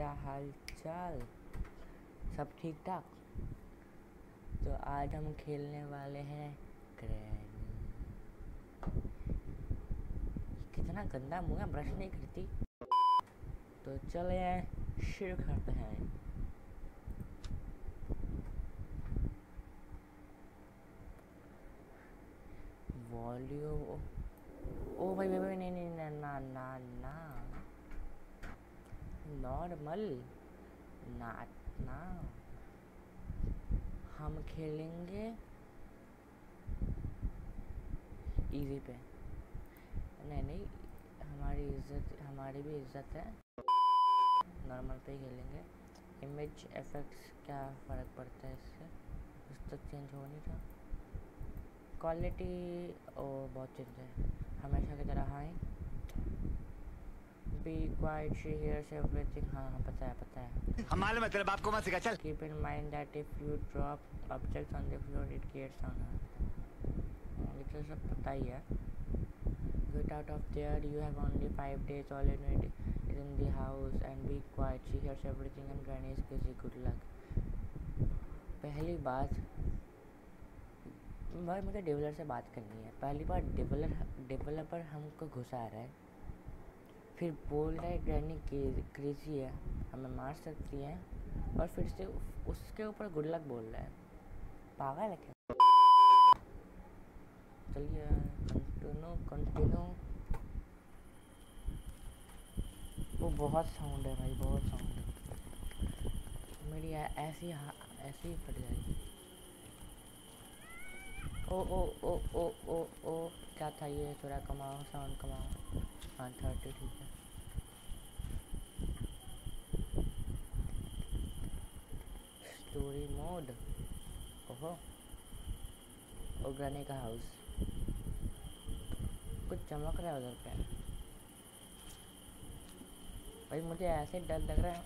क्या हाल चाल सब ठीक ठाक तो आज हम खेलने वाले हैं ग्रैनी। कितना गंदा मुँह ब्रश नहीं करती। तो चले शुरू करते हैं। वॉल्यूम ओ भाई भाई नहीं नहीं ना ना ना। नॉर्मल नाट ना। हम खेलेंगे इजी पे। नहीं नहीं, हमारी इज़्ज़त, हमारी भी इज़्ज़त है। नॉर्मल पे ही खेलेंगे। इमेज इफेक्ट्स क्या फ़र्क पड़ता है इससे? कुछ तो चेंज हो नहीं रहा। क्वालिटी ओ, बहुत चेंज है। हमेशा की तरह hi be quiet she hears everything हाँ हाँ पता है पता है हम मालूम है तेरे बाप को मत सिखा चल keep in mind that if you drop objects on the floor it creates sound ये तो सब पता ही है get out of there you have only five days all you need is in the house and be quiet she hears everything and granny is busy good luck पहली बात भाई मुझे developer से बात करनी है पहली बार डेवलपर डेवलपर हमको घुसा रहा है फिर बोल रहा है, ग्रैनी क्रेजी है, हमें मार सकती है। और फिर से उसके ऊपर गुड लक बोल रहा है। पागल है क्या? चलिए, कंटिन्यू कंटिन्यू। वो बहुत साउंड है भाई, बहुत साउंड है। मेरी ऐसी ऐसी ही फट जाएगी। ओ ओ ओ ओ ओ ओ, क्या था ये? थोड़ा कमाओ साउंड कमाओ। हाँ थर्टी ठीक है। स्टोरी मोड ओहो। उगराने का हाउस कुछ चमक रहा है उधर पे। भाई, मुझे ऐसे डर लग रहा है।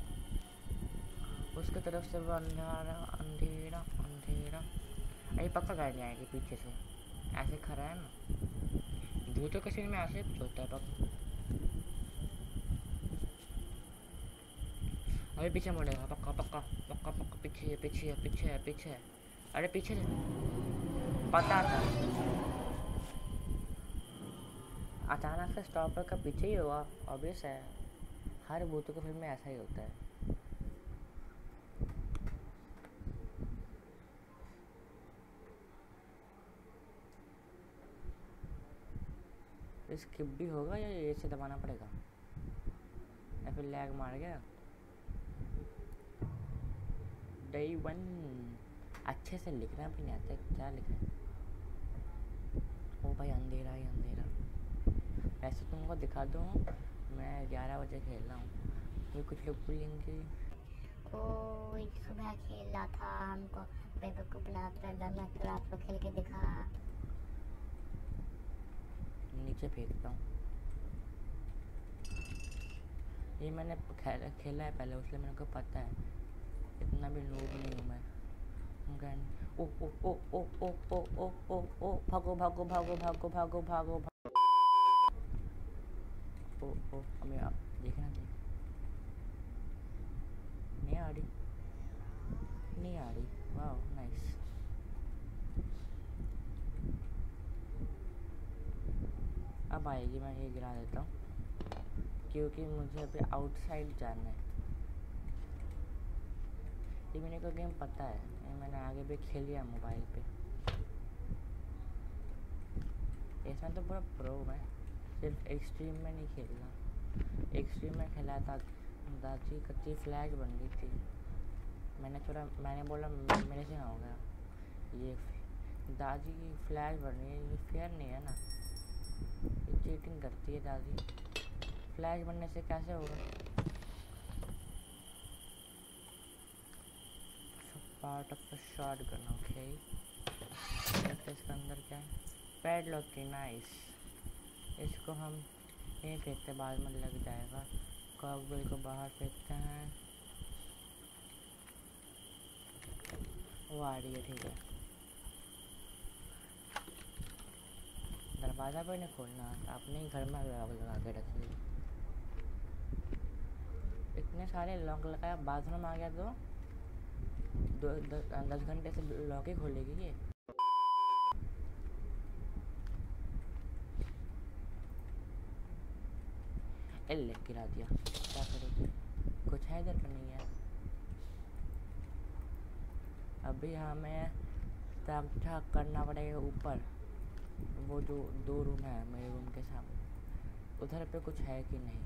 उसके तरफ़ से वो अंधारा, अंधेरा। अंधेरा अरे, पक्का गाड़ी आएगी पीछे से। ऐसे खड़ा है ना। भूतों के सीन में ऐसे कुछ होता है पक्का। अभी पीछे मुड़ेगा पक्का पक्का पक्का पक्का, पीछे है पीछे है पीछे है पीछे। अरे पीछे पता था। अचानक से स्टॉपर का पीछे ही हुआ ऑब्वियस है। हर भूतों के फ़िल्म में ऐसा ही होता है। स्किप भी होगा या ये से दबाना पड़ेगा? या फिर लैग मार गया? डे वन अच्छे से लिखना भी नहीं आता क्या लिखा है ओ भाई अंधेरा ही अंधेरा वैसे तुमको दिखा दूँ मैं ग्यारह बजे खेल रहा हूँ फिर कुछ लोग बोलेंगे कोई सुबह खेल रहा था हमको बेवकूफ़ था मैं तो रात को खेल के दिखा नीचे फेंकता हूँ ये मैंने खेला खेला है पहले इसलिए मेरे को पता है इतना भी नूब नहीं हूँ मैं। गन। ओ ओ ओ ओ ओ ओ ओ ओ ओ, भागो भागो भागो भागो भागो भागो भागो। ओ ओ हमें आप देखना देख। नहीं आ रही। नहीं आ रही। वाह नाइस अब आएगी, मैं ये गिरा देता हूँ। क्योंकि मुझे अभी आउटसाइड जाना है। ये मेरे को गेम पता है। ये मैंने आगे भी खेल लिया मोबाइल पे। इसमें तो पूरा प्रो है सिर्फ़ एक्सट्रीम में नहीं खेलना। एक्सट्रीम में खेला था। दादी कच्ची फ्लैश बन गई थी। मैंने थोड़ा, मैंने बोला, मेरे से ना हो गया। ये दादी की फ्लैश बन रही है ये फेयर नहीं है ना। ये चीटिंग करती है दादी। फ्लैश बनने से कैसे होगा? Part of the shotgun okay इसके अंदर क्या है? पैड लॉक की नाइस इसको हम यहीं फेंकते बाद में लग जाएगा। कॉकबिल को बाहर फेंकते हैं। वो आ रही है, ठीक है। दरवाज़ा पर नहीं खोलना आपने ही घर में आग लगा के रखिए इतने सारे लॉक लगाया, बाथरूम आ गया तो? दो दस घंटे से लॉक ही खोलेगी ये। एल गिरा दिया। क्या करोगे? कुछ है इधर पर नहीं है। अभी हमें तब ठाक करना पड़ेगा ऊपर। वो जो दो रूम है, मेरे रूम के सामने। उधर पे कुछ है कि नहीं?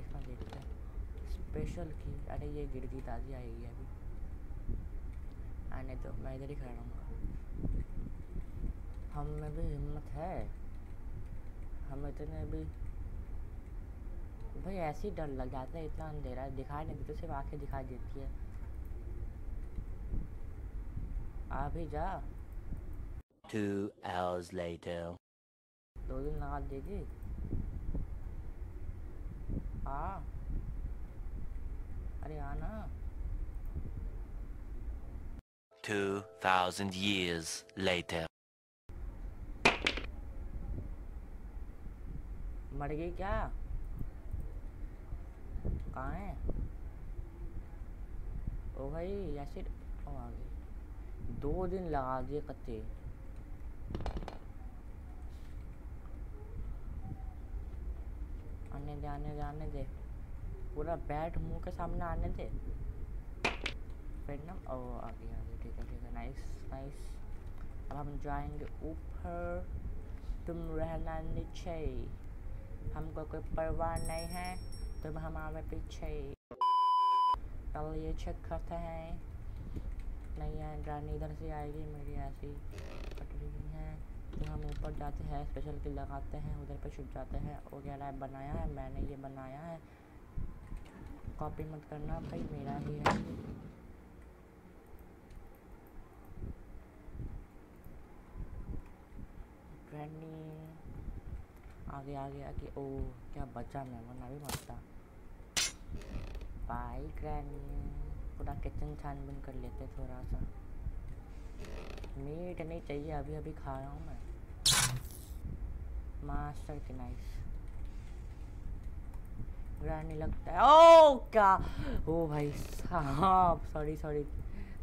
इसमें देखते हैं। स्पेशल की, अरे ये गिर गई दादी आएगी अभी। आने तो मैं इधर ही खड़ा रहूँगा हम में भी हिम्मत है। हम इतने भी भाई ऐसे ही डर लग जाता है इतना अंधेरा है। दिखाई नहीं देती सिर्फ़ आँखें दिखाई देती है। आ भी जा। Two hours later. दो दिन लगा देगी। आ। अरे आना। Two thousand years later. मर गई क्या? कहाँ है? ओ भाई आ गई। दो दिन लगा दिए कत्ते। आने दे आने दे आने दे। पूरा बैट मुँह के सामने आने दे। फिर ना ओ आ गई आ गई ठीक है ठीक है नाइस नाइस अब हम जाएँगे ऊपर तुम रहना नीचे हमको कोई परवाह नहीं है तुम हमारे पीछे चल ये चेक करते हैं नहीं है रानी इधर से आएगी मेरी ऐसी पटरी है तो हम ऊपर जाते हैं स्पेशल किल लगाते हैं उधर पे छुप जाते हैं वो कह रहा है बनाया है मैंने ये बनाया है कॉपी मत करना भाई मेरा ही है ग्रैनी आगे आगे आगे। ओ, क्या बचा मैं, वरना भी मरता। बाय ग्रैनी पूरा किचन छानबीन कर लेते थोड़ा सा मीट नहीं चाहिए अभी अभी खा रहा हूँ मैं। मास्टर की नाइस ग्रैनी लगता है, ओ, क्या? ओ, भाई साहब सॉरी सॉरी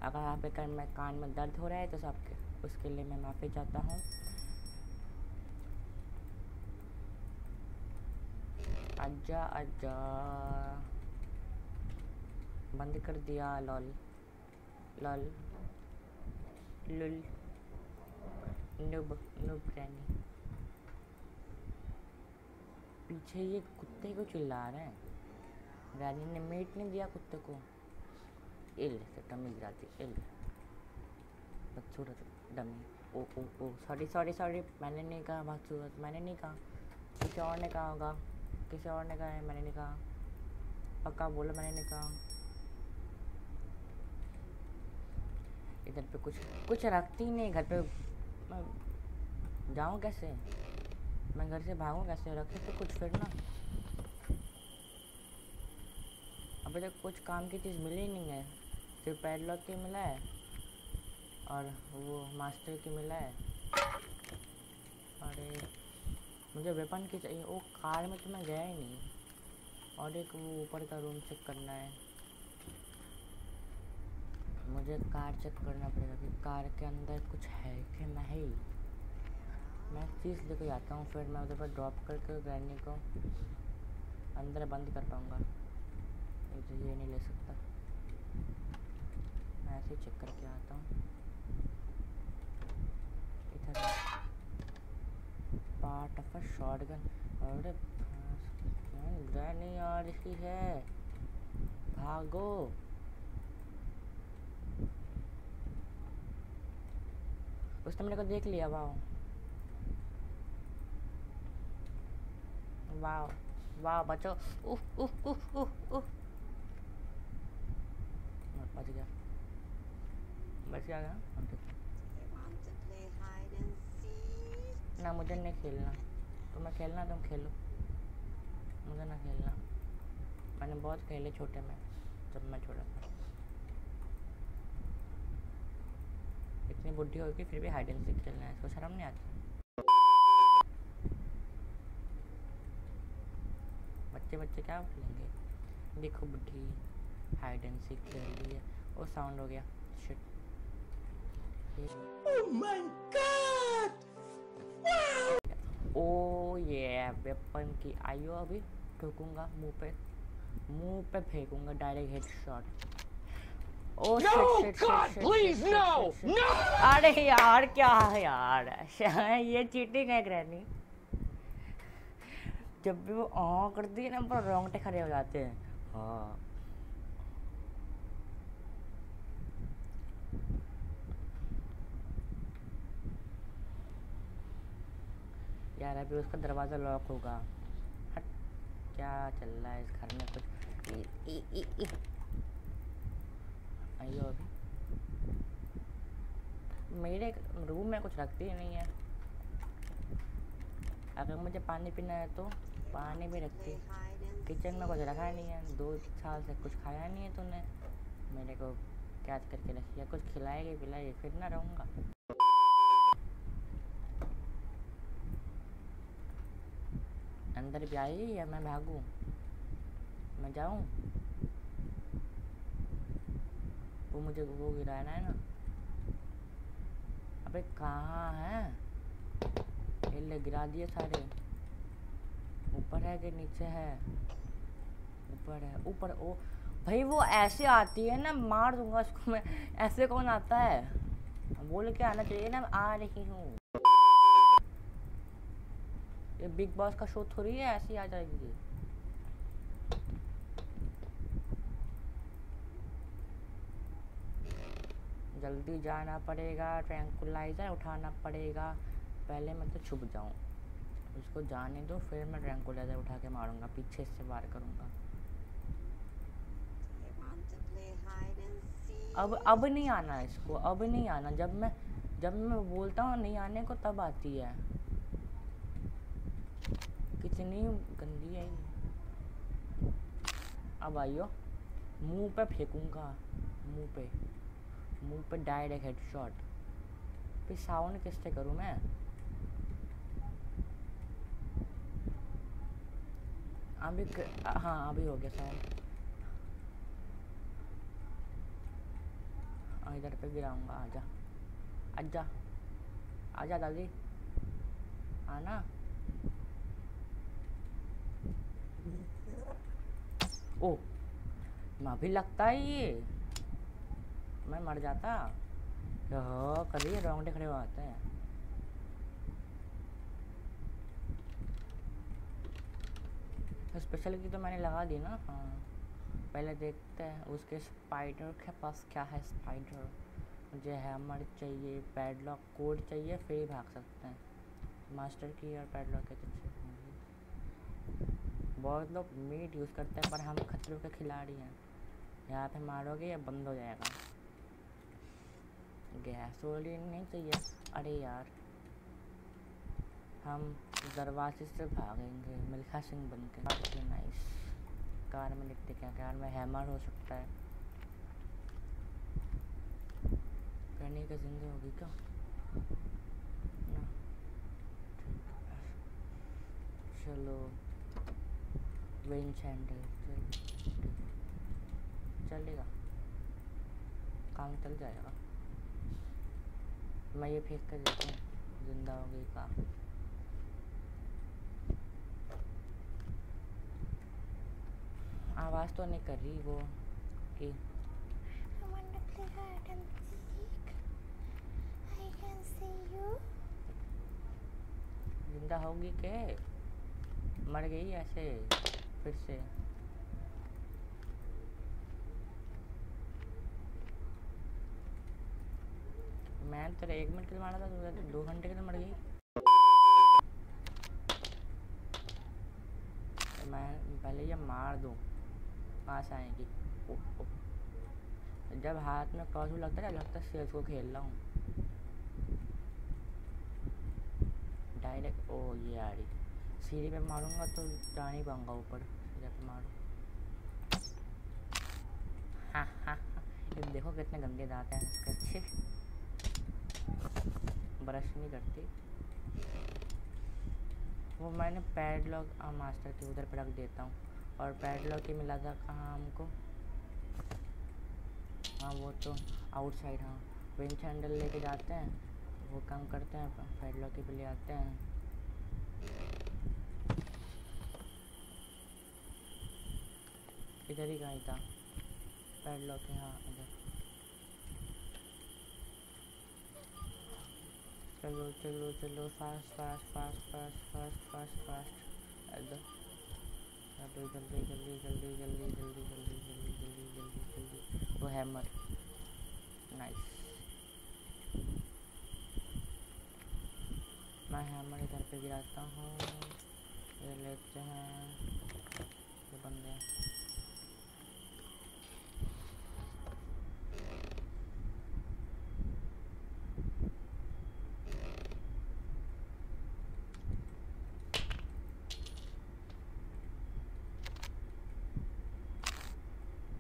अगर आप कर मैं कान में दर्द हो रहा है तो सबके उसके लिए मैं माफ़ी चाहता हूँ। आजा आजा। बंद कर दिया, लॉल। लॉल। लुल। नुब नुब ग्रैनी पीछे ये कुत्ते को चिल्ला रहे हैं। ग्रैनी ने मीट नहीं दिया कुत्ते को। इल से टमी जाती इल बदसूरत डमी। ओ ओ ओ सॉरी सॉरी सॉरी मैंने नहीं कहा बदसूरत मैंने नहीं कहा। किसी और ने कहा होगा? किसी और ने कहा है मैंने नहीं कहा। पक्का बोलो मैंने नहीं कहा। इधर पे कुछ कुछ रखती नहीं, घर पे, मैं जाऊँ कैसे? मैं घर से भागूँ कैसे? रखे तो कुछ फिर ना। अभी तक कुछ काम की चीज़ मिली नहीं है। सिर्फ़ पैडलॉक की मिला है, और वो मास्टर की मिला है। अरे मुझे वेपन की चाहिए। वो कार में तो मैं गया ही नहीं। और एक वो ऊपर का रूम चेक करना है। मुझे कार चेक करना पड़ेगा कि कार के अंदर कुछ है कि नहीं। मैं चीज़ लेके जाता हूँ, फिर मैं उधर पर ड्रॉप करके ग्रैनी को अंदर बंद कर पाऊँगा। ये तो ये नहीं ले सकता। मैं ऐसे चेक करके आता हूँ। इधर पार्ट ऑफ़ अ शॉटगन। अरे ग्रैनी आ रही है? भागो। उसने मेरे को देख लिया वाह वाह वाह बचो। उफ उफ उफ उफ उफ बच गया। बच गया क्या ना, मुझे नहीं खेलना। तुम्हें खेलना, तुम खेलो। मुझे ना खेलना। मैंने बहुत खेले छोटे में, जब मैं छोटा था। इतनी बुढ़ी होगी फिर भी हाइड एंड सीक खेलना है, इसको शर्म नहीं आती? बच्चे बच्चे क्या खेलेंगे? देखो बुढ़ी हाइड एंड सीक खेल रही है। वो साउंड हो गया। शिट ओ ये वेपन की आइयो अभी ठोकूँगा मुँह पे मुँह पे फेंकूँगा direct head shot oh No, God, please, no, no! अरे यार क्या है यार? ये चीटिंग है ग्रैनी जब भी वो ऑ करती है ना पर रोंगटे खड़े हो जाते हैं। हाँ। यार अभी उसका दरवाज़ा लॉक होगा। हट, क्या चल रहा है इस घर में कुछ। आइयो अभी मेरे रूम में कुछ रखती ही नहीं है। अगर मुझे पानी पीना है तो पानी भी रखती and किचन में कुछ रखा नहीं है। दो साल से कुछ खाया नहीं है तूने। मेरे को कैद करके रखी है? कुछ खिलाएगी पिलाएगी, फिर ना रहूँगा। अंदर भी आई या मैं भागूं? मैं जाऊँ? वो मुझे वो गिराना है ना। अबे कहाँ है? ले गिरा दिए सारे। ऊपर है कि नीचे है? ऊपर है। ऊपर ओ, भाई वो ऐसे आती है ना, मार दूँगा उसको मैं। ऐसे कौन आता है? बोल के आना चाहिए ना आ रही हूँ। ये बिग बॉस का शो थोड़ी है, ऐसे आ जाएगी। जल्दी जाना पड़ेगा ट्रैंकुलाइजर उठाना पड़ेगा। पहले मैं तो छुप जाऊँ। उसको जाने दो, फिर मैं ट्रैंकुलाइजर उठा के मारूँगा, पीछे से वार करूँगा. अब अब नहीं आना इसको, अब नहीं आना। जब मैं जब मैं बोलता हूँ नहीं आने को, तब आती है। कितनी गंदी है अब आइयो मुँह पे फेंकूँगा मुँह पे। मुँह पे डायरेक्ट हेडशॉट फिर साउंड किससे करूँ मैं? अभी हाँ अभी हो गया साउंड। हाँ, इधर पे गिराऊँगा आजा। आजा। आजा दादी। आना। ओ माँ भी लगता है ये? मैं मर जाता। करिए रोंगटे खड़े हो आते हैं। स्पेशल की तो मैंने लगा दी ना। हाँ पहले देखते हैं उसके स्पाइडर के पास क्या है स्पाइडर मुझे हैमर चाहिए पैडलॉक कोड चाहिए, फिर ही भाग सकते हैं। मास्टर की और पैडलॉक के होंगे बहुत लोग मीट यूज़ करते हैं, पर हम खतरों के खिलाड़ी हैं। यहाँ पे मारोगे या बंद हो जाएगा? गैसोलीन नहीं चाहिए। अरे यार। हम दरवाजे से भागेंगे। मिल्खा सिंह बन के नाइस कार में देखते क्या कार में हैमर हो सकता है। करने का ज़िंदगी होगी क्या? चलो। वेन सैंडल चल ठीक है। चलेगा काम चल जाएगा मैं ये फेंक कर देता हूँ ज़िंदा हो गई का आवाज़ तो नहीं कर रही वो कि. ज़िंदा होगी के मर गई ऐसे फिर से। मैं तेरा एक मिनट के लिए मारा था, तू दो घंटे के लिए मर गई। तो मैं पहले ये मार दूँ, पास आएगी। जब हाथ में क्रॉस लगता है लगता है शेर को खेल रहा हूँ। डायरेक्ट ओ, ये आ रही सीढ़ी पे मारूँगा तो जा नहीं पाऊँगा ऊपर पे मारूं। हाँ हाँ हाँ। देखो कितने गंदे दांत हैं इसके। अच्छे ब्रश नहीं करती। वो मैंने पैडलॉक मास्टर के उधर पर रख देता हूँ। और पैडलॉक ही मिला था कहाँ हमको? हाँ वो तो आउटसाइड हाँ। विंच हैंडल लेके जाते हैं, वो काम करते हैं पैडलॉक ही पे ले आते हैं। इधर ही कहीं था। पैडलॉक है हाँ इधर। चलो चलो चलो fast fast fast fast fast fast fast एकदम जल्दी जल्दी जल्दी जल्दी जल्दी जल्दी जल्दी जल्दी जल्दी जल्दी जल्दी। वो हैमर नाइस मैं हैमर इधर पे गिराता हूँ। ये लेते हैं। ये बंदे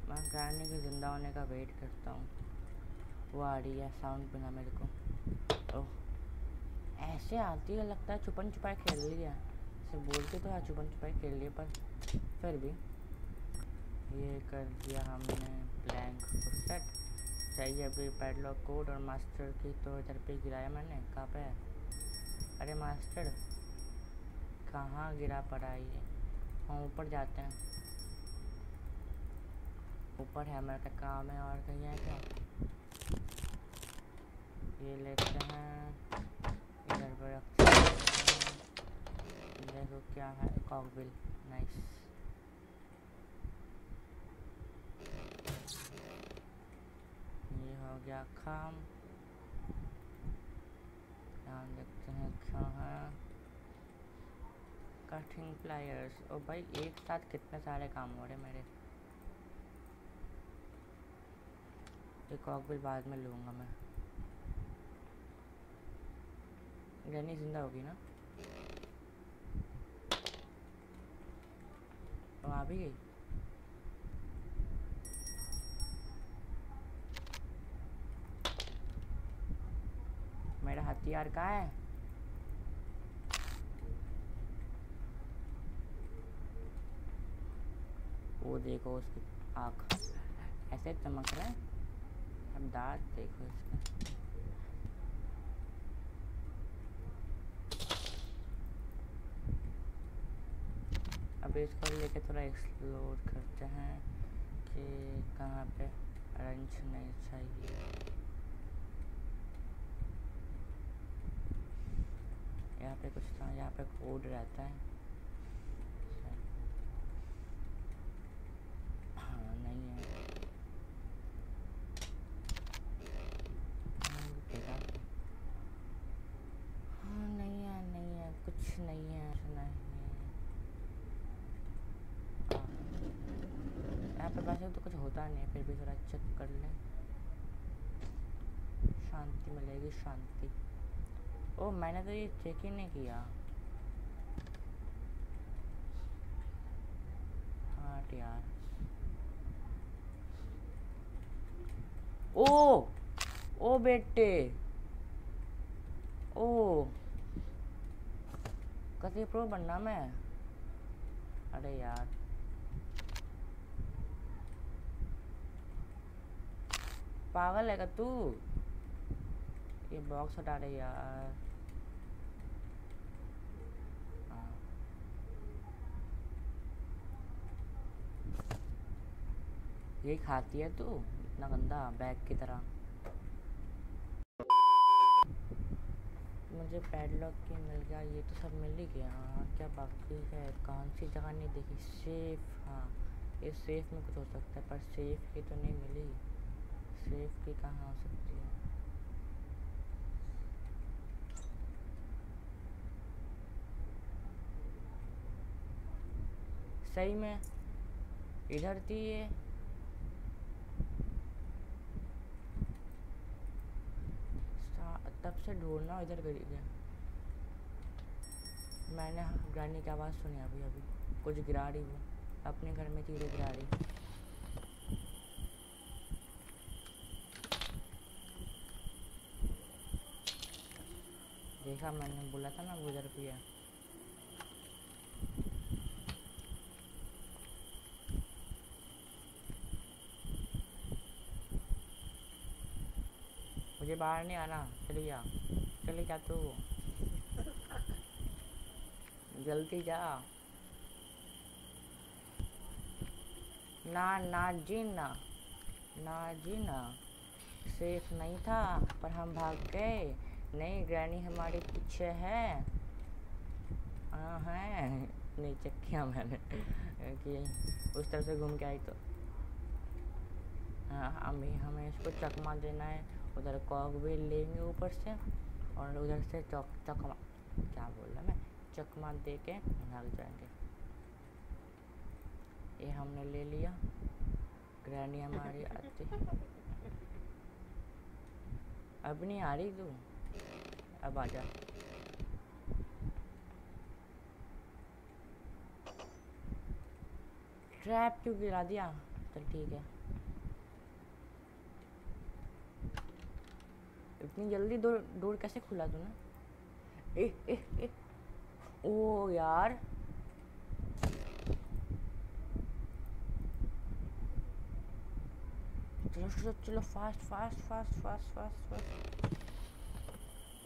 मैं ग्रैनी के ज़िंदा होने का वेट करता हूँ। वो आ रही है साउंड बिना मेरे को। ओह, ऐसे आती है, लगता है छुपन छुपाई खेल लिया ऐसे बोलते तो हाँ छुपन छुपाई खेल लिए पर फिर भी ये कर दिया हमने ब्लैंक को सेट चाहिए अभी पैडलॉक कोड और मास्टर की तो इधर पे गिराया मैंने, कहाँ पे है? अरे मास्टर कहाँ गिरा पड़ा ये? हम ऊपर जाते हैं। ऊपर हैमर का काम है और कहीं है क्या? ये लेते हैं। इधर पर रखते हैं। देखो क्या है कॉकबिल नाइस ये हो गया काम। ध्यान देखते हैं क्या है। कटिंग प्लायर्स ओ भाई, एक साथ कितने सारे काम हो रहे मेरे? ये कॉकबिल बाद में लूँगा मैं। गैनी ज़िंदा होगी ना? तो आ भी गई। मेरा हथियार कहाँ है? वो देखो, उसकी आँख ऐसे चमक रहा है। अब दांत देखो इसका अब इसको लेके थोड़ा एक्सप्लोर करते हैं कि कहाँ पे रंच नहीं चाहिए। यहाँ पे कुछ था, यहाँ पे कोड रहता है हाँ नहीं है हाँ, रुकेगा। हाँ नहीं है नहीं है कुछ नहीं है ऐसा नहीं है यहाँ पे वैसे तो कुछ होता नहीं फिर भी थोड़ा चेक कर लें। शांति मिलेगी, शांति। ओ मैंने तो ये चेक ही नहीं किया। यार। ओ ओ बेटे। ओ कभी प्रो बनना मैं? अरे यार। पागल है तू? ये बॉक्स हटा रहे यार। हाँ। ये खाती है तू? इतना गंदा बैग की तरह। मुझे पैडलॉक की मिल गया, ये तो सब मिल ही गया। हाँ क्या बाकी है? कौन सी जगह नहीं देखी? सेफ़ हाँ। ये सेफ़ में कुछ हो सकता है, पर सेफ़ की तो नहीं मिली। सेफ़ की कहाँ हो सकती है सही में इधर थी ये तब से ढूंढना इधर गई गया मैंने ग्रानी की आवाज़ सुनी अभी अभी कुछ गिरा रही वो अपने घर में चीज़ें गिरा रही देखा मैंने, बोला था ना गुजर पिया। मुझे बाहर नहीं आना, चले जा। चले जा तू। जल्दी जा। ना ना जी ना ना जी ना सेफ़ नहीं था, पर हम भाग गए। नहीं, ग्रैनी हमारे पीछे है। हाँ है। नहीं, चेक किया मैंने। कि उस तरफ़ से घूम के आई तो। हाँ हमें हमें इसको चकमा देना है। उधर कॉक भी लेंगे ऊपर से और उधर से चौक, चकमा। क्या बोल रहा मैं? चकमा दे के भाग जाएँगे। ये हमने ले लिया। ग्रैनी हमारी आती। अब नहीं आ रही तू? अब आ जा ट्रैप क्यों गिरा दिया चल ठीक है इतनी जल्दी डोर डोर कैसे खुला तूने? ए ए ए। ओ यार। चलो चलो चलो fast fast fast fast fast fast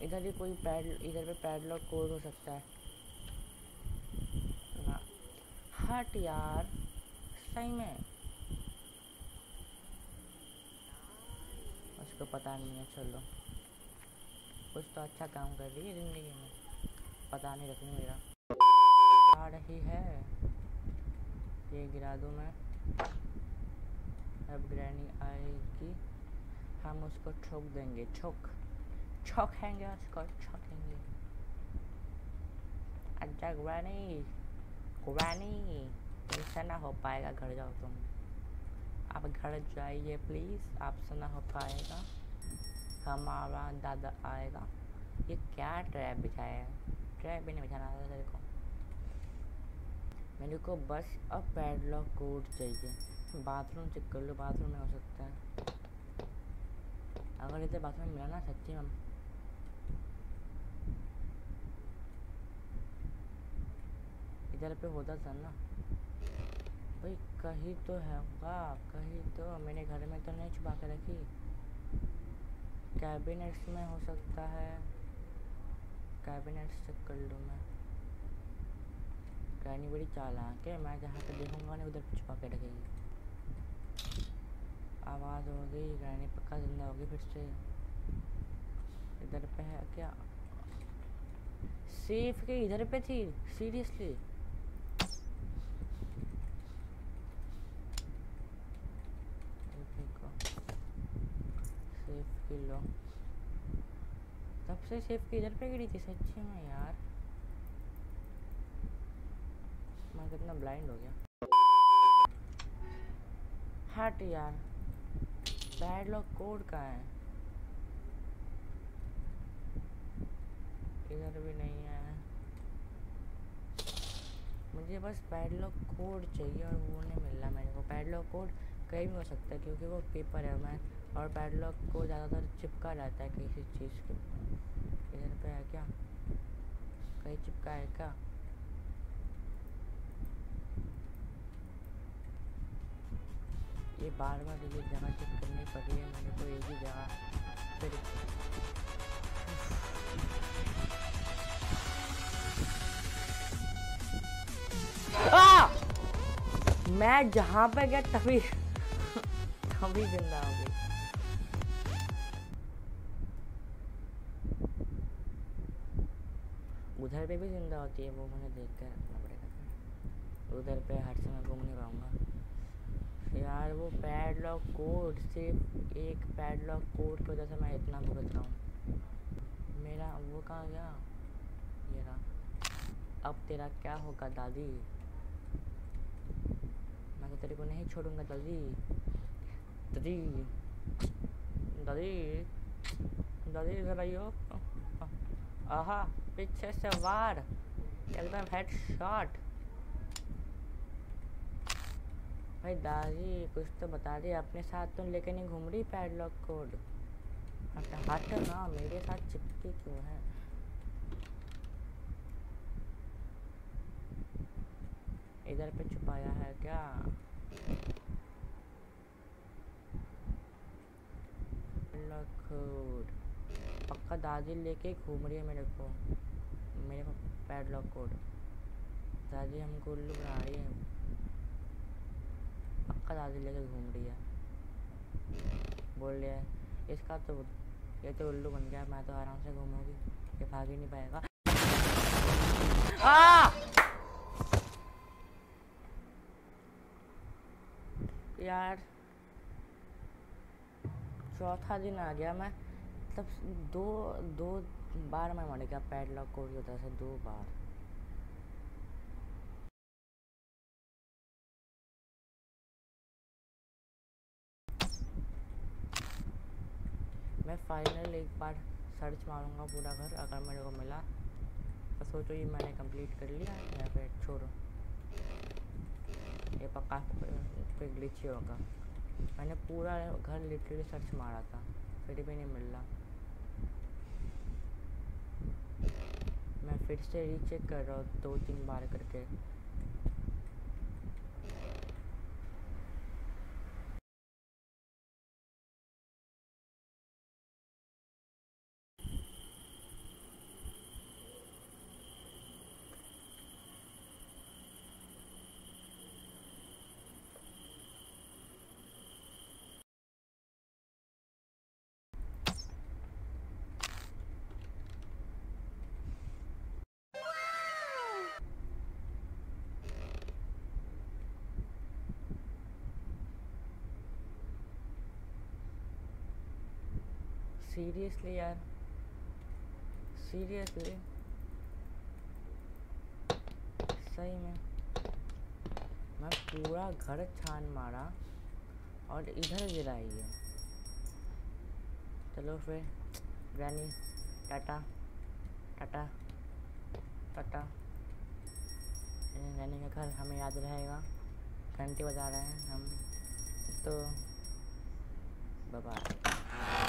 इधर भी कोई पैड, इधर पे पैडलॉक कोड हो सकता है। हट यार। सही में। उसको पता नहीं है, चलो। कुछ तो अच्छा काम कर रही है ज़िंदगी में। पता नहीं, रखनी मेरा। आ रही है। ये गिरा दूँ मैं। अब ग्रैनी आएगी। हम उसको ठोक देंगे। ठोक। ठोकेंगे उसको ठोकेंगे अच्छा ग्रैनी ग्रैनी ऐसा ना हो पाएगा घर जाओ तुम आप घर जाइए प्लीज़ आपसे ना हो पाएगा। हमारा दादा आएगा। ये क्या ट्रैप बिछाया है? ट्रैप भी नहीं बिछाना आता तेरे को। मेरे को बस अब पैडलॉक कोड चाहिए। बाथरूम चेक कर लो बाथरूम में हो सकता है। अगर इधर बाथरूम मिला ना, सच्ची में इधर पे होता था ना। भाई, कहीं तो है होगा, कहीं तो। मेरे घर में तो नहीं छुपा के रखी। कैबिनेट्स में हो सकता है। कैबिनेट्स चेक कर लूँ मैं। कहनी बड़ी चालाक है? मैं जहाँ पे देखूँगा ना उधर छुपा के रखेगी। आवाज़ हो गई रानी पक्का ज़िंदा होगी फिर से। इधर पे है क्या? सेफ़ के इधर पे थी, सीरियसली। सेफ़ की लो सबसे सेफ़ की इधर पे गिरी थी? सच्ची में यार। मैं कितना ब्लाइंड हो गया। हट यार। पैडलॉक कोड का है? इधर भी नहीं है। मुझे बस पैडलॉक कोड चाहिए और वो नहीं मिल रहा मेरे को। पैडलॉक कोड कहीं भी हो सकता है, क्योंकि वो पेपर है, मैं और पैडलॉक को ज़्यादातर चिपका रहता है किसी चीज़ के। इधर पे है क्या? कहीं चिपका है क्या? ये बार बार ये जगह चेक करनी पड़ है, मैंने को एक ही जगह फिर! मैं जहाँ पे गया तभी तभी ज़िंदा हो गई। उधर पे भी ज़िंदा होती है वो मुझे देख कर रखना पड़ेगा उधर पे हर समय घूम नहीं पाऊँगा यार वो पैडलॉक कोड सिर्फ़ एक पैडलॉक कोड की वजह से मैं इतना भुगत रहा हूँ। मेरा वो कहाँ गया? ये रहा। अब तेरा क्या होगा दादी? मैं तो तेरे को नहीं छोड़ूँगा दादी। दादी। दादी। दादी, इधर आइयो। आहा, पीछे से वार। एकदम हेड शॉट भाई दादी, कुछ तो बता दे, अपने साथ तुम लेके नहीं घूम रही पैडलॉक कोड हट ना, मेरे साथ चिपकी क्यों है? इधर पे छुपाया है क्या? पैडलॉक कोड पक्का दादी लेके घूम रही है मेरे को। मेरे को पैडलॉक कोड दादी हमको उल्लू बना रही है। पक्का दादी लेके घूम रही है। बोल रही है, इसका तो ये तो उल्लू बन गया, मैं तो आराम से घूमूँगी। ये भाग ही नहीं पाएगा। आ! यार, चौथा दिन आ गया मैं। तब दो दो बार मैं मर गया पैडलॉक कोड की वजह से दो बार। मैं फाइनल एक बार सर्च मारूँगा पूरा घर, अगर मेरे को मिला तो सोचो ये मैंने कंप्लीट कर लिया या फिर छोड़ो। ये पक्का कोई ग्लिच ही होगा। मैंने पूरा घर लिटरली सर्च मारा था, फिर भी नहीं मिल रहा। मैं फिर से रीचेक कर रहा हूँ दो तीन बार करके। सीरियसली यार सीरियसली सही में। मैं पूरा घर छान मारा और इधर गिराई है चलो फिर, granny, tata tata tata. Granny का घर हमें याद रहेगा। घंटी बजा रहे हैं हम। तो बाय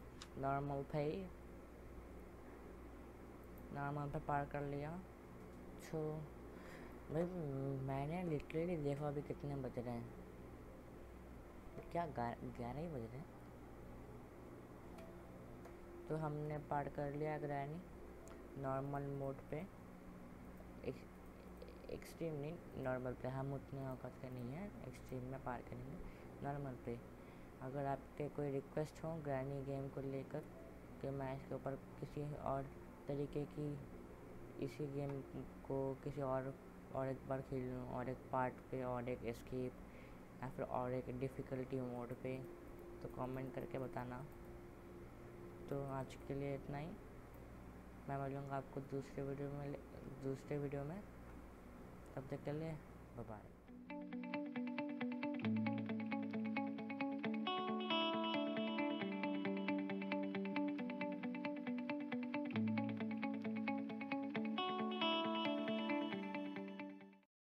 नॉर्मल पे नॉर्मल पे पार कर लिया। तो भाई, मैंने लिटरली देखा अभी कितने बज रहे हैं। क्या ग्यारह ही बज रहे हैं? तो हमने पार कर लिया ग्रैनी नॉर्मल मोड पे। एक्सट्रीम नहीं नॉर्मल पे। हम उतने औकात के नहीं हैं एक्सट्रीम में पार करेंगे। नॉर्मल पे अगर आपके कोई रिक्वेस्ट हो ग्रैनी गेम को लेकर कि मैं इसके ऊपर किसी और तरीके की इसी गेम को किसी और और एक बार खेल लूँ और एक पार्ट पे, और एक एस्केप या फिर और एक डिफ़िकल्टी मोड पे तो कमेंट करके बताना। तो आज के लिए इतना ही। मैं मिलूँगा आपको दूसरे वीडियो में दूसरे वीडियो में। तब तक के लिए बाय